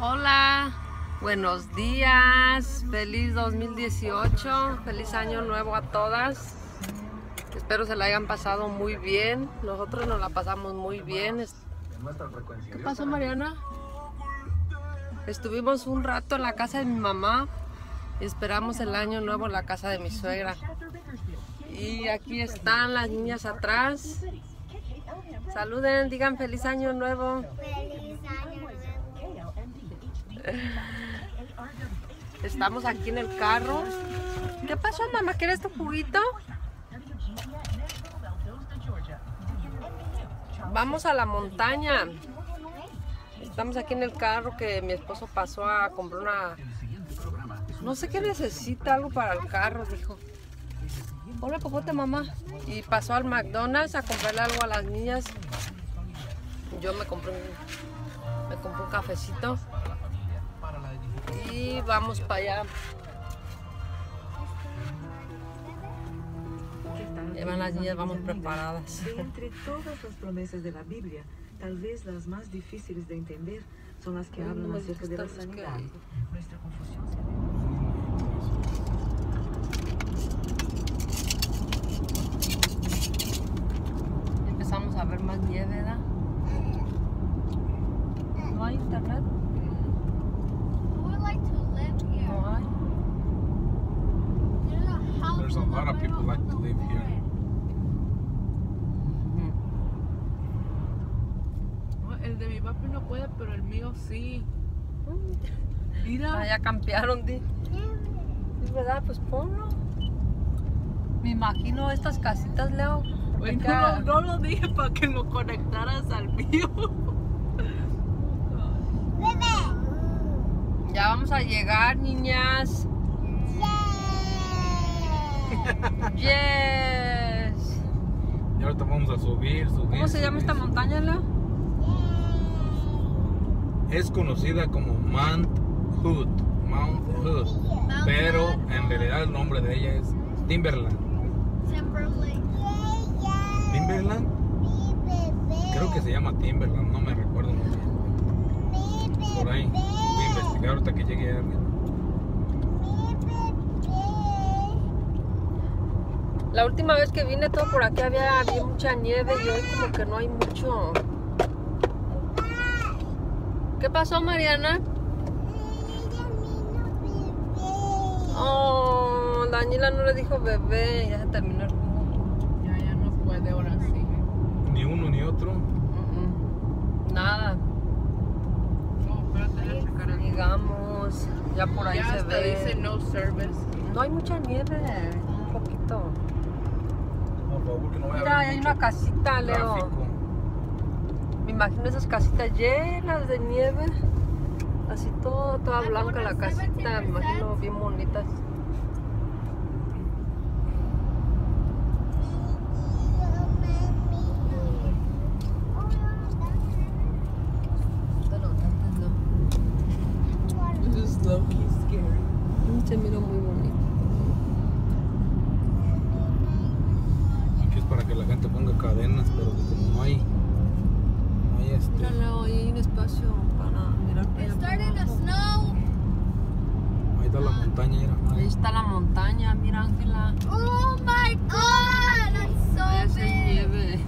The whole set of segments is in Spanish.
Hola, buenos días, feliz 2018, feliz año nuevo a todas. Espero se la hayan pasado muy bien, nosotros nos la pasamos muy bien. ¿Qué pasó Mariana? Estuvimos un rato en la casa de mi mamá y esperamos el año nuevo en la casa de mi suegra. Y aquí están las niñas atrás. Saluden, digan feliz año nuevo. Estamos aquí en el carro. ¿Qué pasó, mamá? ¿Quieres tu juguito? Vamos a la montaña. Estamos aquí en el carro que mi esposo pasó a comprar una... No sé qué necesita, algo para el carro, dijo. Hola, popote, mamá. Y pasó al McDonald's a comprarle algo a las niñas. Yo me compré un, me compré un cafecito. Y vamos para allá. Ya van las niñas, vamos preparadas. De entre todas las promesas de la Biblia, tal vez las más difíciles de entender son las que hablan acerca de la sanidad. Nuestra el de mi papi no puede, pero el mío sí. Mira, Allá campearon, di. Es verdad, pues ponlo. Me imagino estas casitas, Leo. acá- no, no lo dije para que lo conectaras al mío. Ya vamos a llegar, niñas. Yes. Y ahorita vamos a subir, subir. ¿Cómo se llama subir, esta subir. montaña, Leo? Es conocida como Mount Hood. Mount Hood. Pero en realidad el nombre de ella es Timberland. ¿Timberland? Creo que se llama Timberland, no me recuerdo muy bien. Por ahí. Voy a investigar ahorita que llegue arriba. La última vez que vine todo por aquí había, había mucha nieve y hoy como que no hay mucho. ¿Qué pasó, Mariana? Oh, Daniela no le dijo bebé, ya se terminó el. Ya, ya no puede, ahora sí. Ni uno ni otro. Mm, mm. Nada, No, espérate, checar el llegamos, ya por ahí Ya se hasta ve. dice no service. No hay mucha nieve, un poquito. Por favor, que no vaya Mira, a hay mucho una casita, Leo. tráfico. Me imagino esas casitas llenas de nieve. Así todo, toda blanca la casita, me imagino bien bonitas. Pero antes no. This is low key scary. Se mira muy bonito. Aquí es para que la gente ponga cadenas, pero como no hay. No hay este. Mira, Leo, ahí hay un espacio para mirar para It's allá starting to abajo. snow. Ahí está la montaña, mira. Ahí está la montaña, mira Ángela. Oh my god! That's so Esa es big. nieve.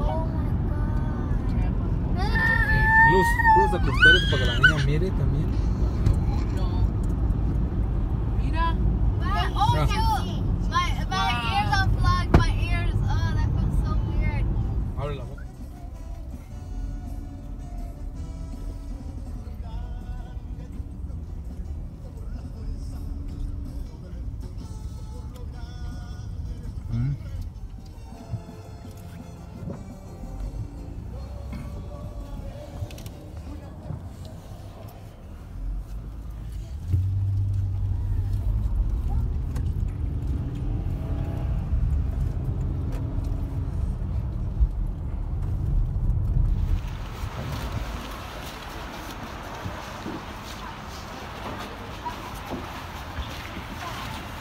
Oh my god. Ah! Luz, ¿puedes acostar esto mire también?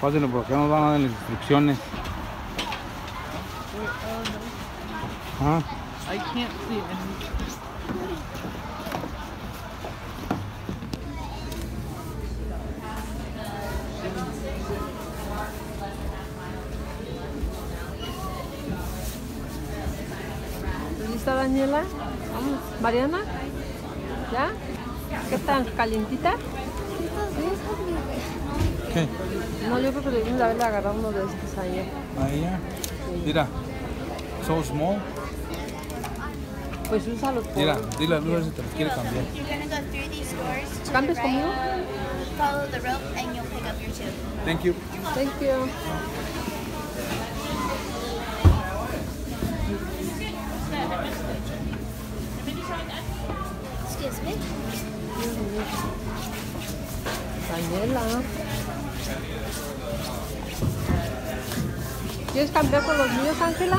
Pásenle por acá, nos van a dar las instrucciones. Ah, I can't see any. ¿Lista Daniela? Vamos. ¿Mariana? ¿Ya? ¿Qué tal? ¿Calientita? ¿Qué? No, yo creo que debimos de haberle agarrado uno de estos ayer. A ella. Mira. So small. Pues úsalo por... Mira, dile a Luz si te quiere cambiar. You're gonna go through these doors to the ¿Cambias conmigo? follow the rope, and you'll pick up your tube. Thank you. Thank you. Excuse me. Daniela. ¿Quieres cambiar con los míos, Ángela?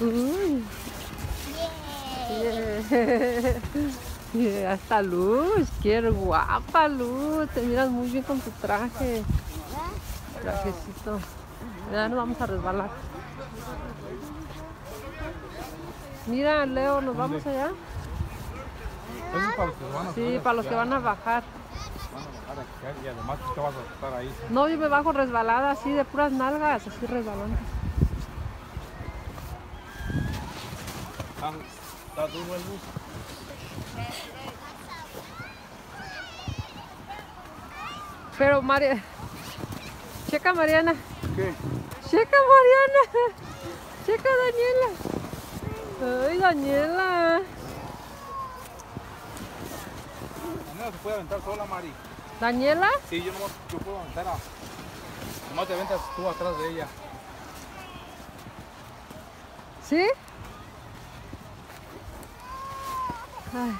Mm. Yeah. Yeah, Hasta Luz, qué guapa Luz, te miras muy bien con tu traje. Trajecito. Ya nos vamos a resbalar. Mira, Leo, nos vamos allá. Eso es para los que van a Sí, para los que van a bajar. van a bajar a caer y además tú te vas a estar ahí. No, yo me bajo resbalada así de puras nalgas, así resbalando. Está duro el bus. Pero María, checa Mariana, ¿Qué? checa Mariana, checa Daniela. Ay, Daniela. No se puede aventar sola, Mari. ¿Daniela? Sí, yo no yo puedo aventar a... Nomás te aventas tú atrás de ella. ¿Sí? Ay.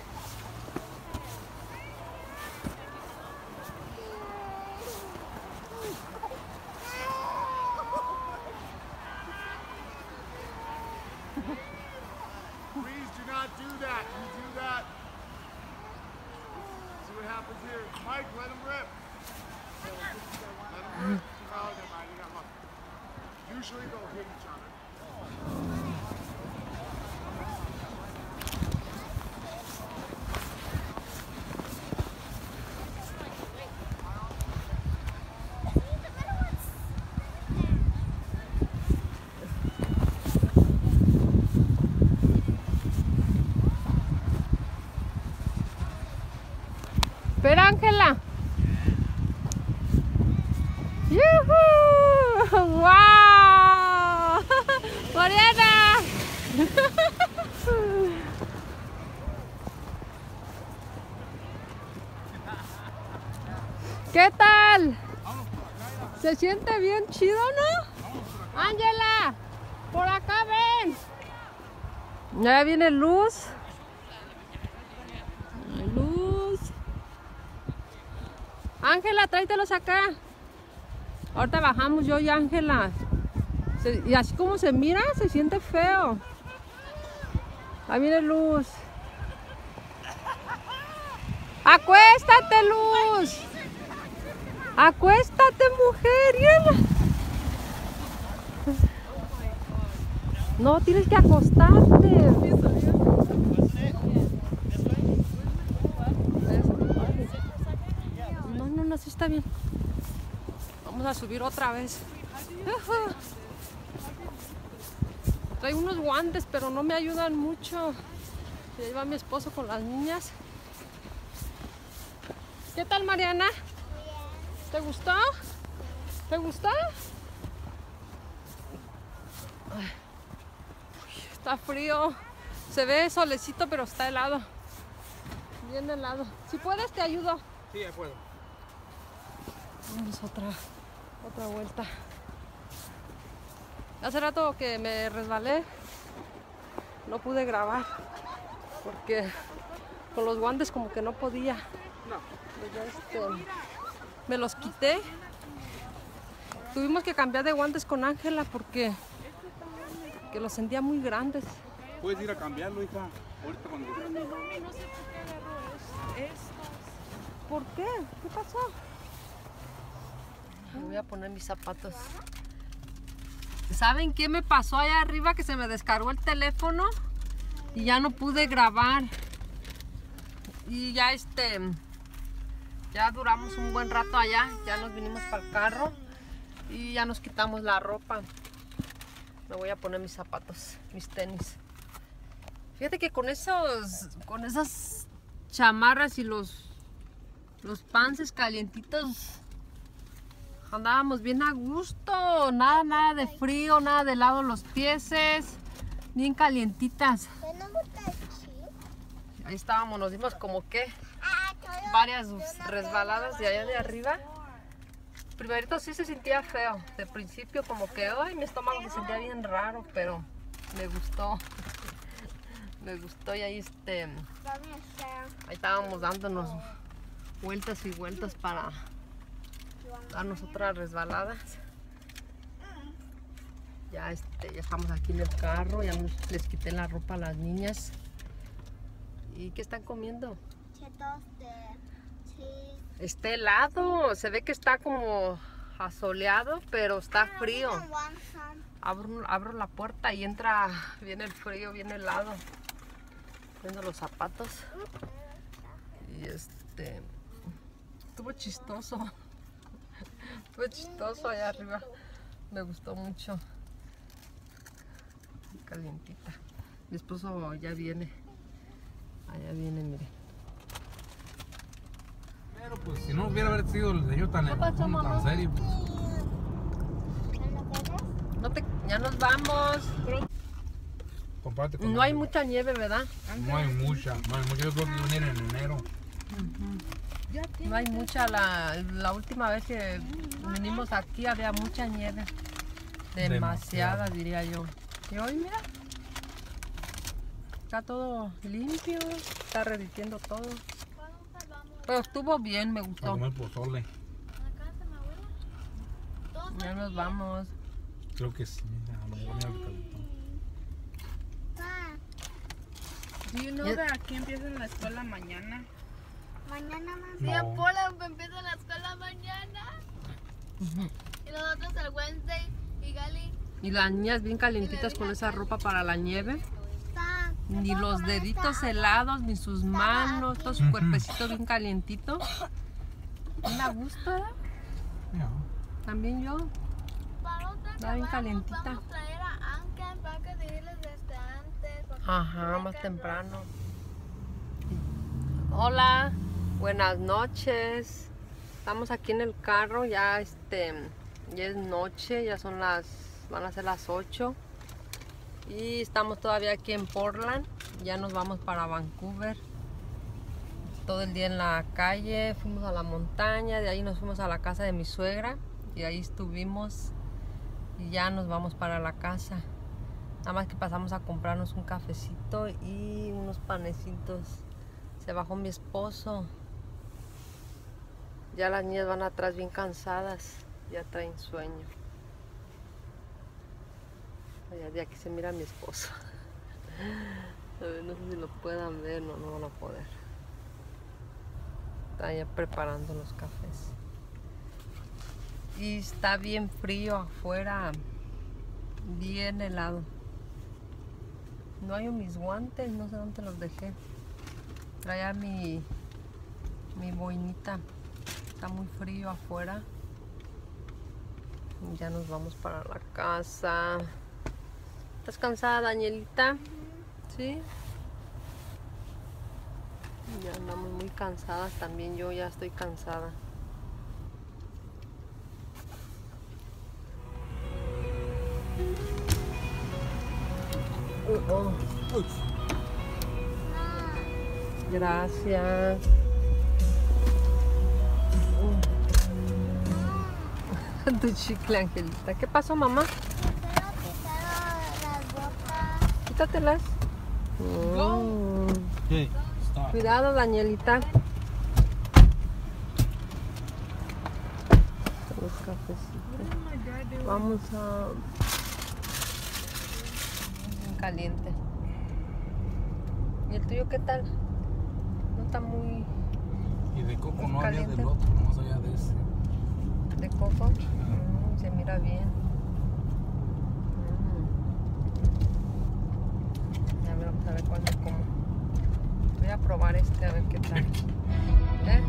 Please do not do that. You do that. See what happens here. Mike, let him rip. Let him rip. Oh, never mind. You got lucky. Usually they'll hit each other. Espera, Ángela. ¡Yujú! ¡Wow! ¡Mariana! ¿Qué tal? ¿Se siente bien chido, no? Ángela, por acá ven. Ya viene Luz. Ay, Luz. Ángela, tráetelos acá. Ahorita bajamos yo y Ángela. Y así como se mira, se siente feo. Ahí viene Luz. Acuéstate, Luz. Acuéstate, mujer. No, tienes que acostarte. No, no, no, sí está bien. Vamos a subir otra vez. Ajá. Traigo unos guantes, pero no me ayudan mucho. Y ahí va mi esposo con las niñas. ¿Qué tal, Mariana? ¿Te gustó? ¿Te gustó? Ay. Está frío. Se ve solecito, pero está helado. Bien helado. Si puedes, te ayudo. Sí, ya puedo. Vamos otra, otra vuelta. Hace rato que me resbalé, no pude grabar porque con los guantes como que no podía. Pues ya, este, me los quité. Tuvimos que cambiar de guantes con Ángela porque que los sentía muy grandes. Puedes ir a cambiarlo, hija. Ahorita cuando... ¿Por qué? ¿Qué pasó? A voy a poner mis zapatos. ¿Saben qué me pasó allá arriba? Que se me descargó el teléfono y ya no pude grabar. Y ya este, ya duramos un buen rato allá, ya nos vinimos para el carro y ya nos quitamos la ropa. Me voy a poner mis zapatos, mis tenis. Fíjate que con esos, con esas chamarras y los, los pances calientitos andábamos bien a gusto, nada, nada de frío, nada de helado los pieses, bien calientitas. Ahí estábamos, nos dimos como que varias resbaladas de allá de arriba. Primerito sí se sentía feo, de principio como que, ay, mi estómago se sentía bien raro, pero me gustó. me gustó y ahí este, ahí estábamos dándonos vueltas y vueltas para darnos otras resbaladas. Ya, este, ya estamos aquí en el carro, ya nos- les quité la ropa a las niñas. ¿Y qué están comiendo? Está helado, se ve que está como asoleado, pero está frío. Abro, abro la puerta y entra, viene el frío, viene helado. Prendo los zapatos. Y este, estuvo chistoso. Estuvo chistoso allá arriba. Me gustó mucho. Calientita. Mi esposo ya viene. Allá viene, mire. Pero pues si no hubiera haber sido el señor tan, ¿Qué pasó, tan serio, pues, No te, ya nos vamos. comparte con No hay mucha nieve, ¿verdad? No hay mucha, no hay mucha. Yo creo que venir en enero. No hay mucha. La, la última vez que vinimos aquí había mucha nieve. Demasiada, diría yo. Y hoy, mira. Está todo limpio. Está reditiendo todo. Pero estuvo bien, me A gustó. comer pozole. Ya nos vamos. Creo que sí. A lo mejor. Do you know aquí empieza la escuela mañana? Mañana más. No. Sí, Paula empieza la escuela mañana. Y nosotros el Wednesday y Gali. Y las niñas bien calientitas con esa ropa para la nieve. Ni los deditos helados, ni sus manos, todo su cuerpecito bien calientito. Bien a gusto, ¿verdad? Ya. También yo. Está bien vamos, calientita. Vamos a traer a Anken para que decirles desde antes. porque Ajá, más temprano. Hola, buenas noches. Estamos aquí en el carro, ya este, ya es noche, ya son las, van a ser las 8. Y estamos todavía aquí en Portland, ya nos vamos para Vancouver. Todo el día en la calle, fuimos a la montaña, de ahí nos fuimos a la casa de mi suegra y ahí estuvimos y ya nos vamos para la casa. Nada más que pasamos a comprarnos un cafecito y unos panecitos. Se bajó mi esposo. Ya las niñas van atrás bien cansadas. Ya traen sueño. Allá de aquí se mira mi esposo. A ver, no sé si lo puedan ver, no, no van a poder. Está ya preparando los cafés. Y está bien frío afuera. Bien helado. No hay mis guantes, no sé dónde los dejé. Traía mi, mi boinita. Está muy frío afuera. Ya nos vamos para la casa. ¿Estás cansada, Danielita? ¿Sí? Ya andamos muy cansadas también. Yo ya estoy cansada. Uh, oh. Gracias. Tu chicle, Angelita. ¿Qué pasó, mamá? Quítatelas. Mm. Hey. Cuidado, Danielita. Los cafecitos. Vamos a... Caliente. ¿Y el tuyo qué tal? No está muy Y de coco no había del otro, nomás había de ese. De coco. Ajá. mira bien. Mm. A ver, vamos a ver cuál me como. Voy a probar este a ver qué tal. ¿Eh?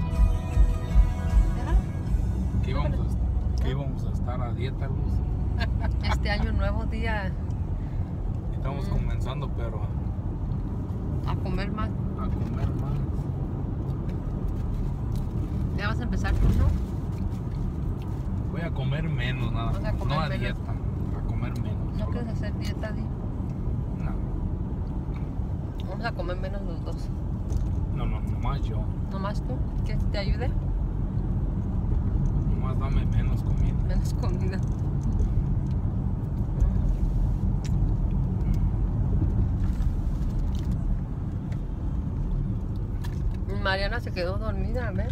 Que íbamos, a, que íbamos a estar a dieta, Luz. Este año nuevo día Estamos Mm. comenzando, pero a, a comer más. a comer más. Ya vas a empezar tú, ¿no? Voy a comer menos, nada. Vas a comer no a menos. dieta, a comer menos. ¿No quieres hacer dieta, Di? No, Vamos a comer menos los dos. no, no, nomás yo. ¿Nomás tú? ¿Quieres que te ayude? Nomás dame menos comida. Menos comida. Mariana se quedó dormida, a ver.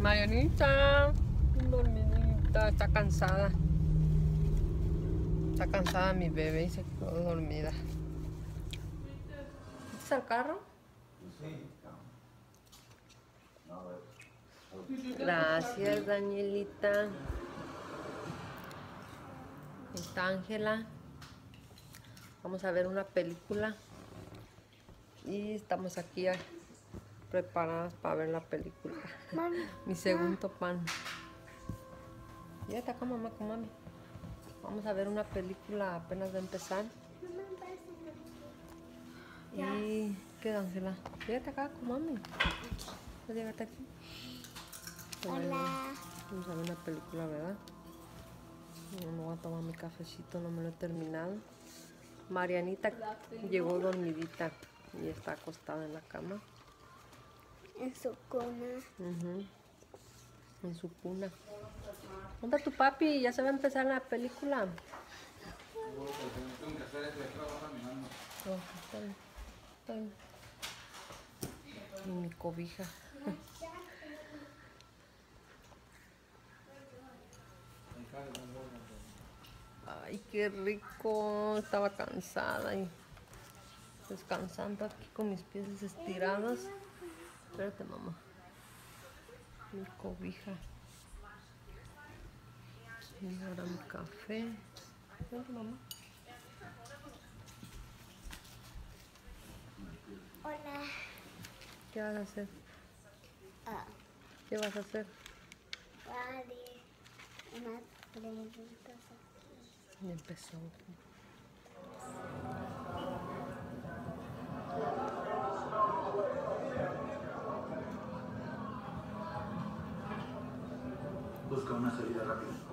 Marianita, dormidita, está cansada. Está cansada mi bebé y se quedó dormida. ¿Este es el carro? Gracias, Danielita. Está Ángela. Vamos a ver una película. Y estamos aquí eh, preparadas para ver la película. Mi segundo pan. Ya está acá, mamá, con mami. Vamos a ver una película apenas de empezar. Y ¿qué Ángela? Llegate acá con mami. Llegate aquí. Hola. Vamos a ver una película, ¿verdad? No, no voy a tomar mi cafecito, no me lo he terminado. Marianita llegó dormidita y está acostada en la cama. En su cuna. Ujú. En su cuna. ¿Dónde está tu papi? Ya se va a empezar la película. Y mi cobija. Ay, qué rico. Estaba cansada y descansando aquí con mis pies estirados. Espérate, mamá. Mi cobija. Ahora mi café. Vente, mamá. Hola. ¿Qué vas a hacer? Ah, ¿Qué vas a hacer? Vale. Unas preguntas. Y empezó. Busca una salida rápida.